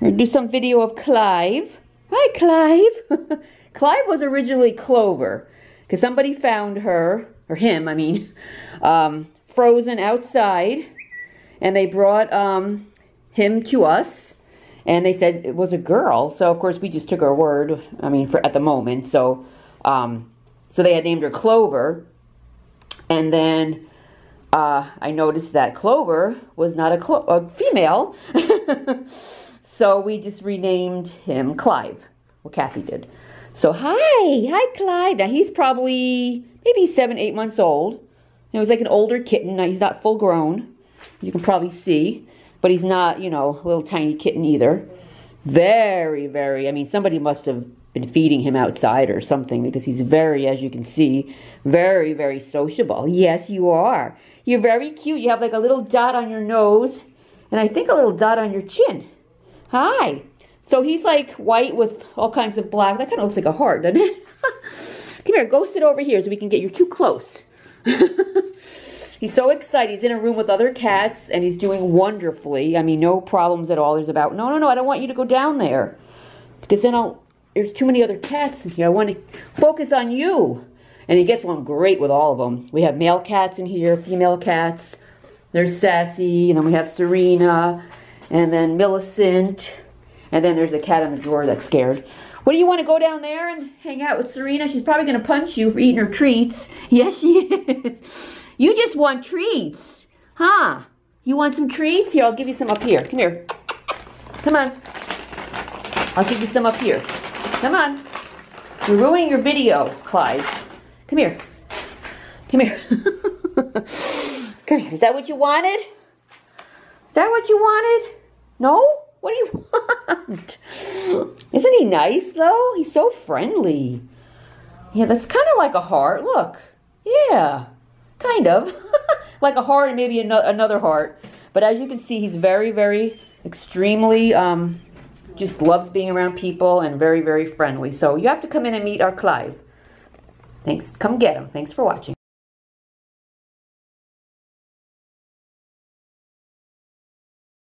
Do some video of Clive. Hi, Clive. Clive was originally Clover because somebody found her, or him, I mean, um, frozen outside, and they brought um, him to us, and they said it was a girl. So of course we just took our word. I mean, for at the moment, so um, so they had named her Clover, and then uh, I noticed that Clover was not a, a female. so we just renamed him Clive. Well, Kathy did. So hi, hi Clive. Now he's probably maybe seven, eight months old. He was like an older kitten. Now he's not full grown. You can probably see, but he's not, you know, a little tiny kitten either. Very, very. I mean, somebody must have been feeding him outside or something because he's very, as you can see, very, very sociable. Yes, you are. You're very cute. You have like a little dot on your nose and I think a little dot on your chin. Hi. So he's like white with all kinds of black. That kind of looks like a heart, doesn't it? Come here, go sit over here so we can get you too close. he's so excited. He's in a room with other cats and he's doing wonderfully. I mean, no problems at all. There's about, no, no, no, I don't want you to go down there. Because then I'll, there's too many other cats in here. I want to focus on you. And he gets along great with all of them. We have male cats in here, female cats. There's Sassy, and then we have Serena, and then Millicent, and then there's a cat in the drawer that's scared. What do you want to go down there and hang out with Serena? She's probably going to punch you for eating her treats. Yes, she is. You just want treats, huh? You want some treats? Here, I'll give you some up here. Come here. Come on. I'll give you some up here. Come on. You're ruining your video, Clive. Come here. Come here. Come here. Is that what you wanted? Is that what you wanted? No? What do you want? Isn't he nice, though? He's so friendly. Yeah, that's kind of like a heart. Look. Yeah. Kind of. like a heart and maybe another heart. But as you can see, he's very, very extremely, um, just loves being around people and very, very friendly. So you have to come in and meet our Clive. Thanks. Come get him. Thanks for watching.